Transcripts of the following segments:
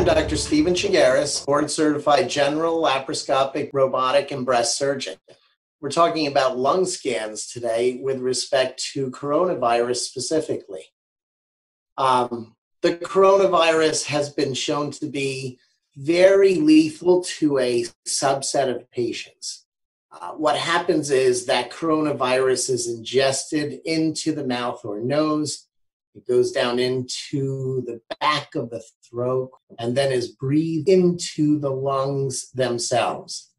I'm Dr. Stephen Chagares, board certified general laparoscopic robotic and breast surgeon. We're talking about lung scans today with respect to coronavirus specifically. Um, the coronavirus has been shown to be very lethal to a subset of patients. Uh, what happens is that coronavirus is ingested into the mouth or nose. It goes down into the back of the throat and then is breathed into the lungs themselves.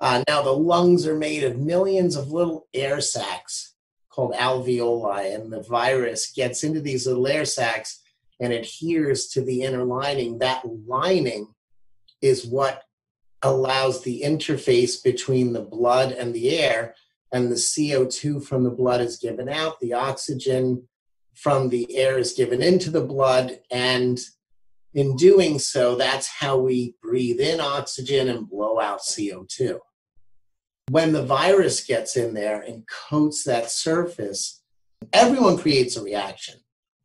Uh, now, the lungs are made of millions of little air sacs called alveoli, and the virus gets into these little air sacs and adheres to the inner lining. That lining is what allows the interface between the blood and the air, and the CO2 from the blood is given out, the oxygen from the air is given into the blood, and in doing so, that's how we breathe in oxygen and blow out CO2. When the virus gets in there and coats that surface, everyone creates a reaction.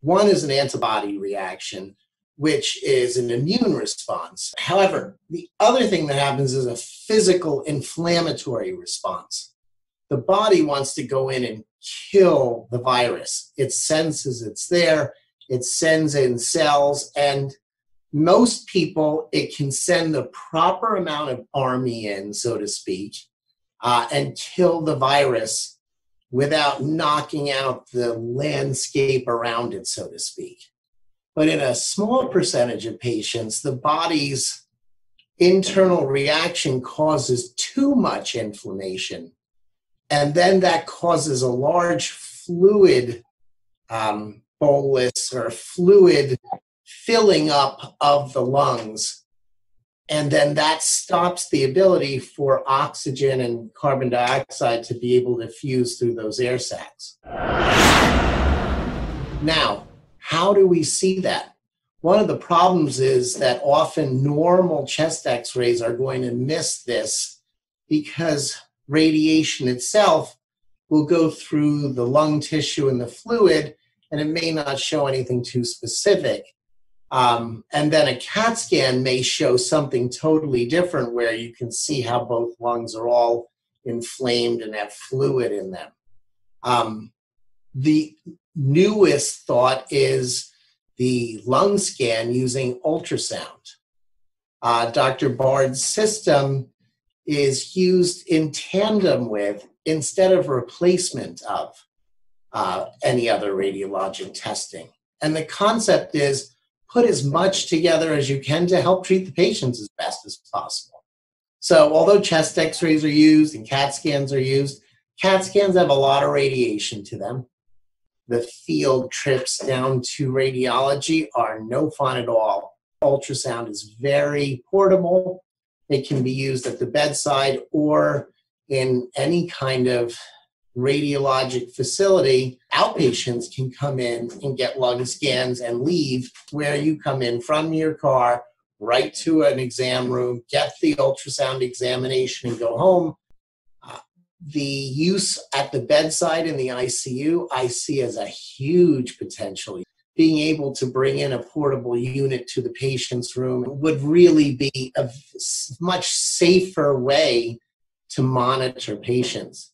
One is an antibody reaction, which is an immune response. However, the other thing that happens is a physical inflammatory response. The body wants to go in and kill the virus. It senses it's there, it sends in cells, and most people, it can send the proper amount of army in, so to speak, uh, and kill the virus without knocking out the landscape around it, so to speak. But in a small percentage of patients, the body's internal reaction causes too much inflammation. And then that causes a large fluid um, bolus or fluid filling up of the lungs. And then that stops the ability for oxygen and carbon dioxide to be able to fuse through those air sacs. Now, how do we see that? One of the problems is that often normal chest x rays are going to miss this because radiation itself will go through the lung tissue and the fluid, and it may not show anything too specific. Um, and then a CAT scan may show something totally different where you can see how both lungs are all inflamed and have fluid in them. Um, the newest thought is the lung scan using ultrasound. Uh, Dr. Bard's system is used in tandem with instead of replacement of uh, any other radiologic testing. And the concept is put as much together as you can to help treat the patients as best as possible. So, although chest x rays are used and CAT scans are used, CAT scans have a lot of radiation to them the field trips down to radiology are no fun at all. Ultrasound is very portable. It can be used at the bedside or in any kind of radiologic facility. Outpatients can come in and get lung scans and leave where you come in from your car right to an exam room, get the ultrasound examination, and go home uh, the use at the bedside in the ICU, I see as a huge potential. Being able to bring in a portable unit to the patient's room would really be a much safer way to monitor patients.